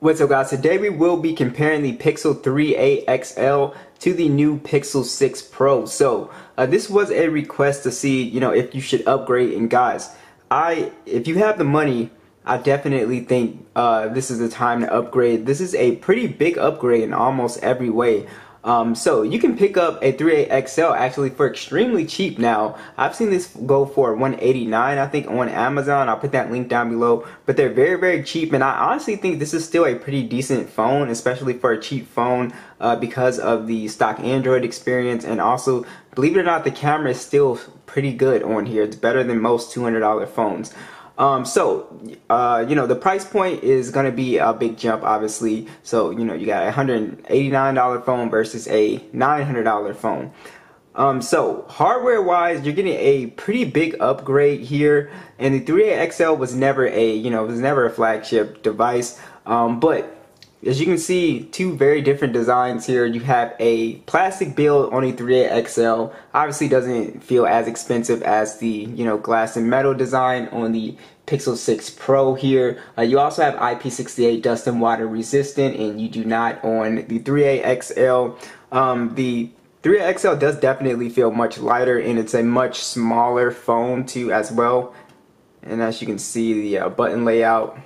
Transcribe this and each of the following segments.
What's up guys, today we will be comparing the Pixel 3a XL to the new Pixel 6 Pro. So uh, this was a request to see, you know, if you should upgrade and guys, I, if you have the money, I definitely think uh, this is the time to upgrade. This is a pretty big upgrade in almost every way. Um, so you can pick up a 3A XL actually for extremely cheap now. I've seen this go for 189 I think on Amazon. I'll put that link down below. But they're very very cheap and I honestly think this is still a pretty decent phone especially for a cheap phone uh, because of the stock Android experience and also believe it or not the camera is still pretty good on here. It's better than most $200 phones. Um, so, uh, you know, the price point is going to be a big jump, obviously. So, you know, you got a $189 phone versus a $900 phone. Um, so, hardware wise, you're getting a pretty big upgrade here. And the 3A XL was never a, you know, it was never a flagship device. Um, but as you can see, two very different designs here. You have a plastic build on a 3A XL. Obviously doesn't feel as expensive as the, you know, glass and metal design on the Pixel 6 Pro here. Uh, you also have IP68 dust and water resistant and you do not on the 3A XL. Um, the 3A XL does definitely feel much lighter and it's a much smaller phone too as well. And as you can see the uh, button layout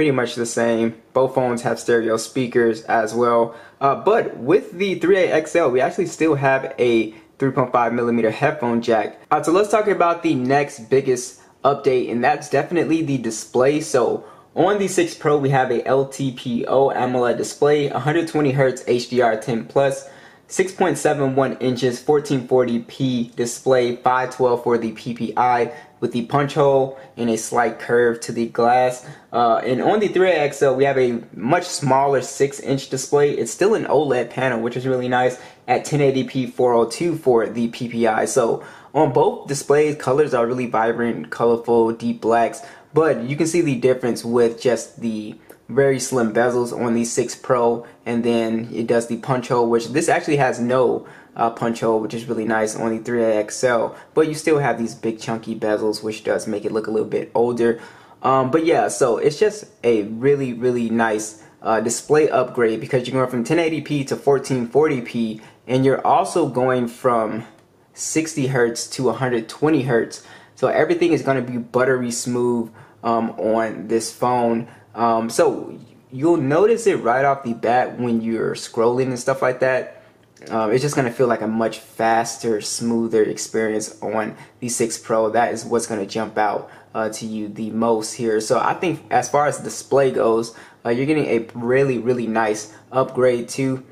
pretty much the same. Both phones have stereo speakers as well. Uh, but with the 3A XL, we actually still have a 3.5 millimeter headphone jack. Alright, so let's talk about the next biggest update, and that's definitely the display. So on the 6 Pro, we have a LTPO AMOLED display, 120 Hz HDR10 plus, 6.71 inches, 1440p display, 512 for the PPI, with the punch hole and a slight curve to the glass. Uh, and on the 3XL, we have a much smaller 6-inch display. It's still an OLED panel, which is really nice, at 1080p 402 for the PPI. So on both displays, colors are really vibrant, colorful, deep blacks. But you can see the difference with just the very slim bezels on the 6 Pro and then it does the punch hole which this actually has no uh, punch hole, which is really nice on the 3A XL. But you still have these big chunky bezels, which does make it look a little bit older. Um, but yeah, so it's just a really, really nice uh, display upgrade because you're going from 1080p to 1440p, and you're also going from 60 hertz to 120 hertz. So everything is going to be buttery smooth um, on this phone. Um, so you'll notice it right off the bat when you're scrolling and stuff like that um, it's just going to feel like a much faster, smoother experience on the 6 Pro. That is what's going to jump out uh, to you the most here. So I think as far as display goes, uh, you're getting a really, really nice upgrade too.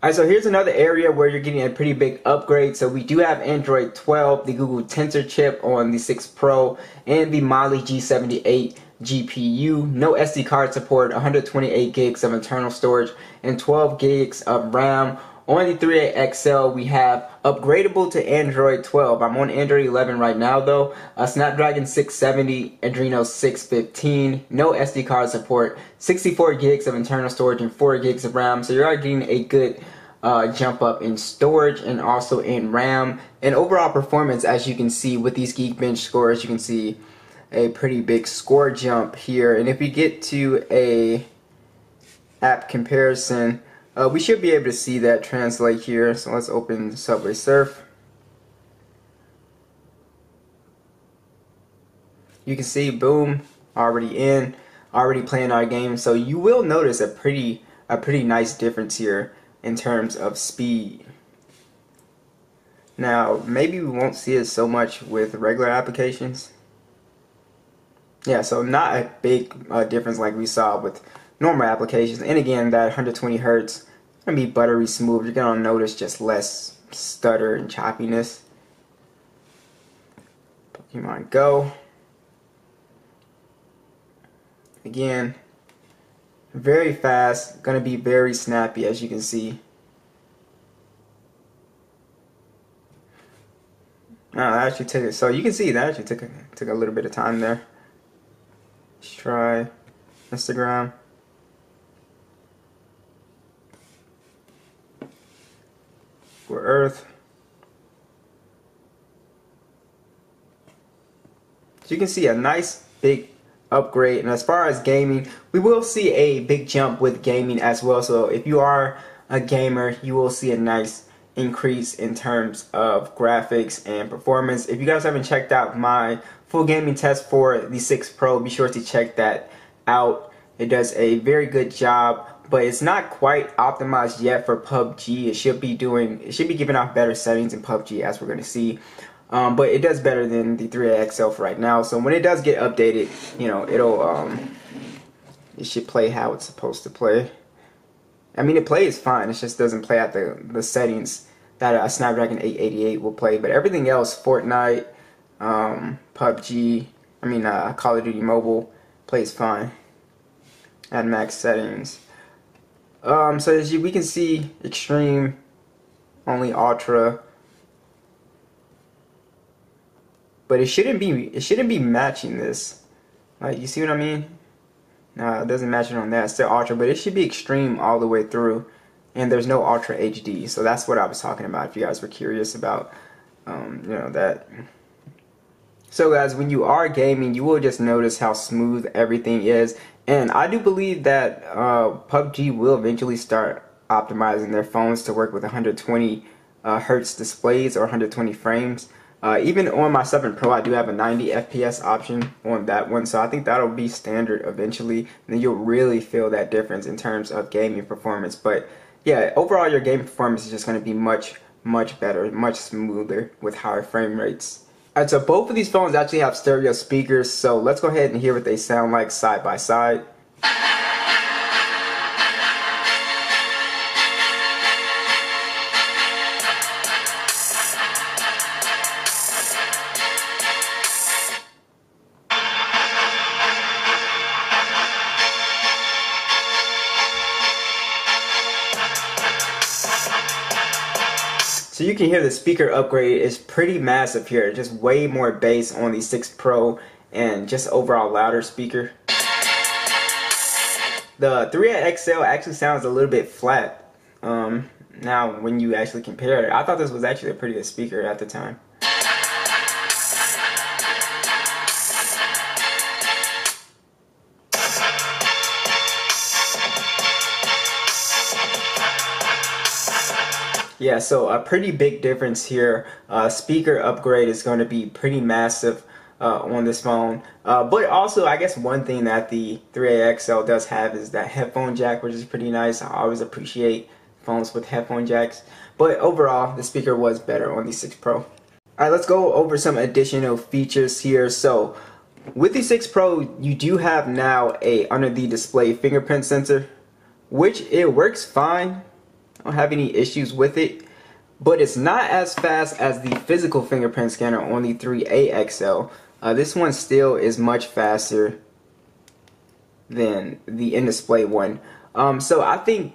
Alright, so here's another area where you're getting a pretty big upgrade. So we do have Android 12, the Google Tensor chip on the 6 Pro, and the Mali G78 GPU, no SD card support, 128 gigs of internal storage, and 12 gigs of RAM on the 3A XL, we have upgradable to Android 12. I'm on Android 11 right now though. A Snapdragon 670, Adreno 615, no SD card support, 64 gigs of internal storage and 4 gigs of RAM. So you're getting a good uh, jump up in storage and also in RAM. And overall performance, as you can see with these Geekbench scores, you can see a pretty big score jump here. And if we get to a app comparison, uh, we should be able to see that translate here. So let's open Subway Surf. You can see, boom, already in, already playing our game. So you will notice a pretty, a pretty nice difference here in terms of speed. Now, maybe we won't see it so much with regular applications. Yeah, so not a big uh, difference like we saw with normal applications. And again, that 120 hertz gonna be buttery smooth. You're gonna notice just less stutter and choppiness. Pokemon Go. Again, very fast, gonna be very snappy as you can see. Oh, that actually took it. So you can see that actually took a, took a little bit of time there. Try Instagram. for Earth. So you can see a nice big upgrade. And as far as gaming, we will see a big jump with gaming as well. So if you are a gamer, you will see a nice increase in terms of graphics and performance. If you guys haven't checked out my full gaming test for the 6 Pro, be sure to check that out. It does a very good job, but it's not quite optimized yet for PUBG. It should be doing, it should be giving off better settings in PUBG as we're going to see. Um, but it does better than the 3 XL for right now. So when it does get updated, you know, it'll, um, it should play how it's supposed to play. I mean, it plays fine. It just doesn't play at the, the settings that a Snapdragon 888 will play. But everything else, Fortnite, um, PUBG, I mean, uh, Call of Duty Mobile, plays fine at max settings. Um, so as you, we can see, Extreme, only Ultra. But it shouldn't be, it shouldn't be matching this. Like, you see what I mean? No, it doesn't match it on that. It's still Ultra, but it should be Extreme all the way through and there's no Ultra HD. So that's what I was talking about. If you guys were curious about, um, you know that. So guys, when you are gaming, you will just notice how smooth everything is, and I do believe that uh, PUBG will eventually start optimizing their phones to work with 120 uh, hertz displays or 120 frames. Uh, even on my 7 Pro, I do have a 90 FPS option on that one, so I think that'll be standard eventually, and then you'll really feel that difference in terms of gaming performance. But yeah, overall your game performance is just going to be much, much better, much smoother with higher frame rates. Alright, so both of these phones actually have stereo speakers, so let's go ahead and hear what they sound like side by side. So you can hear the speaker upgrade is pretty massive here, just way more bass on the 6 Pro and just overall louder speaker. The 3 XL actually sounds a little bit flat um, now when you actually compare it. I thought this was actually a pretty good speaker at the time. Yeah, so a pretty big difference here. Uh, speaker upgrade is going to be pretty massive uh, on this phone. Uh, but also, I guess one thing that the 3AXL does have is that headphone jack, which is pretty nice. I always appreciate phones with headphone jacks. But overall, the speaker was better on the 6 Pro. Alright, let's go over some additional features here. So, with the 6 Pro, you do have now a under the display fingerprint sensor, which it works fine don't have any issues with it. But it's not as fast as the physical fingerprint scanner on the 3A XL. Uh, this one still is much faster than the in-display one. Um, so I think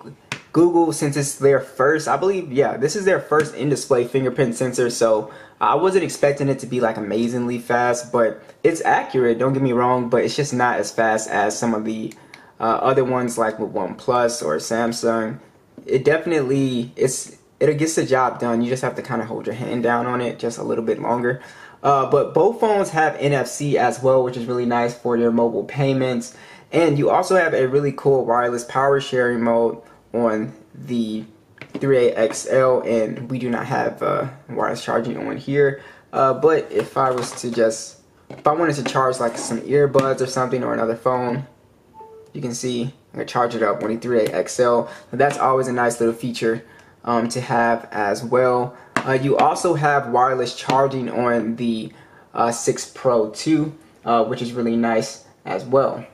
Google, since it's their first, I believe, yeah, this is their first in-display fingerprint sensor. So I wasn't expecting it to be like amazingly fast, but it's accurate. Don't get me wrong, but it's just not as fast as some of the uh, other ones like with OnePlus or Samsung it definitely it's it gets the job done. You just have to kind of hold your hand down on it just a little bit longer. Uh, but both phones have NFC as well, which is really nice for your mobile payments. And you also have a really cool wireless power sharing mode on the 3A XL, and we do not have uh, wireless charging on here. Uh, but if I was to just, if I wanted to charge like some earbuds or something or another phone, you can see I can charge it up 23A XL. That's always a nice little feature um, to have as well. Uh, you also have wireless charging on the uh, 6 Pro 2, uh, which is really nice as well.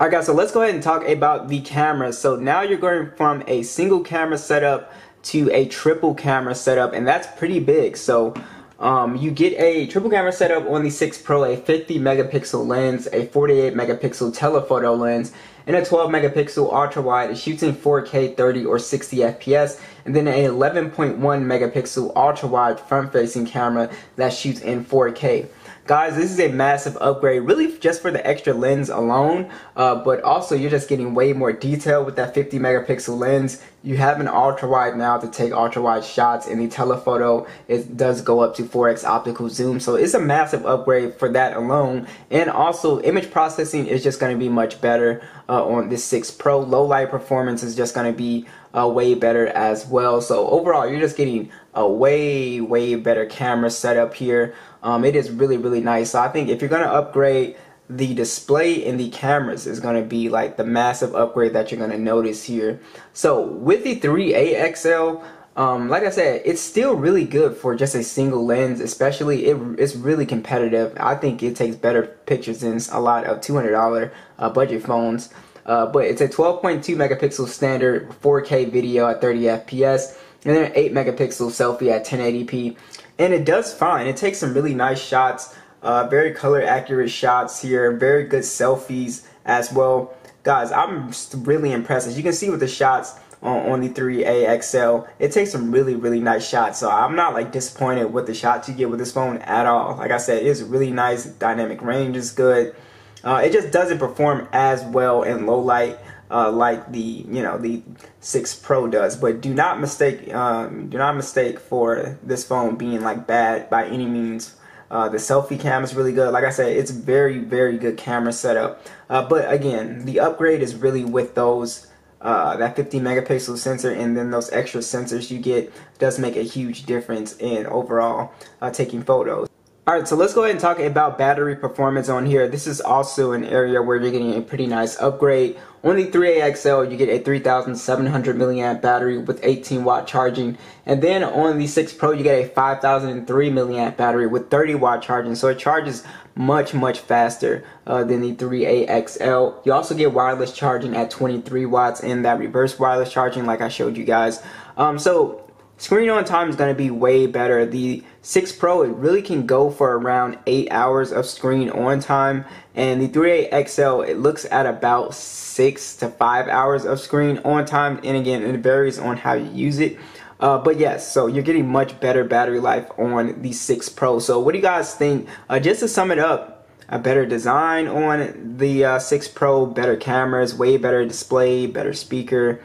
Alright guys, so let's go ahead and talk about the camera. So now you're going from a single camera setup to a triple camera setup, and that's pretty big. So um, you get a triple camera setup on the 6 Pro, a 50 megapixel lens, a 48 megapixel telephoto lens, and a 12 megapixel ultra wide. It shoots in 4K 30 or 60 FPS, and then an 11.1 megapixel ultra wide front facing camera that shoots in 4K. Guys, this is a massive upgrade, really just for the extra lens alone, uh, but also you're just getting way more detail with that 50 megapixel lens. You have an ultra wide now to take ultra wide shots, and the telephoto it does go up to 4x optical zoom, so it's a massive upgrade for that alone. And also, image processing is just going to be much better uh, on this 6 Pro. Low light performance is just going to be uh, way better as well. So overall, you're just getting a way, way better camera setup here. Um, it is really, really nice. So I think if you're to upgrade the display in the cameras is going to be like the massive upgrade that you're going to notice here. So with the 3A XL, um, like I said, it's still really good for just a single lens, especially it, it's really competitive. I think it takes better pictures than a lot of $200 uh, budget phones. Uh, but it's a 12.2 megapixel standard 4K video at 30 FPS, and then an 8 megapixel selfie at 1080p. And it does fine. It takes some really nice shots, uh, very color accurate shots here, very good selfies as well. Guys, I'm really impressed. As you can see with the shots, on, on the 3A XL. It takes some really, really nice shots. So I'm not like disappointed with the shots you get with this phone at all. Like I said, it's really nice. Dynamic range is good. Uh, it just doesn't perform as well in low light uh, like the you know the 6 Pro does. But do not mistake um, do not mistake for this phone being like bad by any means. Uh, the selfie cam is really good. Like I said, it's very very good camera setup. Uh, but again, the upgrade is really with those. Uh, that 50 megapixel sensor and then those extra sensors you get does make a huge difference in overall uh, taking photos. Alright, so let's go ahead and talk about battery performance on here. This is also an area where you're getting a pretty nice upgrade. On the 3AXL, you get a 3700 milliamp battery with 18 watt charging. And then on the 6 Pro, you get a 5003 milliamp battery with 30 watt charging. So it charges much, much faster uh, than the 3AXL. You also get wireless charging at 23 watts and that reverse wireless charging like I showed you guys. Um, so Screen on time is going to be way better. The 6 Pro, it really can go for around 8 hours of screen on time. And the 3A XL, it looks at about 6 to 5 hours of screen on time. And again, it varies on how you use it. Uh, but yes, so you're getting much better battery life on the 6 Pro. So what do you guys think? Uh, just to sum it up, a better design on the uh, 6 Pro, better cameras, way better display, better speaker.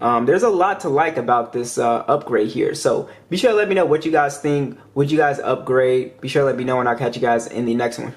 Um, there's a lot to like about this uh, upgrade here. So be sure to let me know what you guys think. Would you guys upgrade? Be sure to let me know and I'll catch you guys in the next one.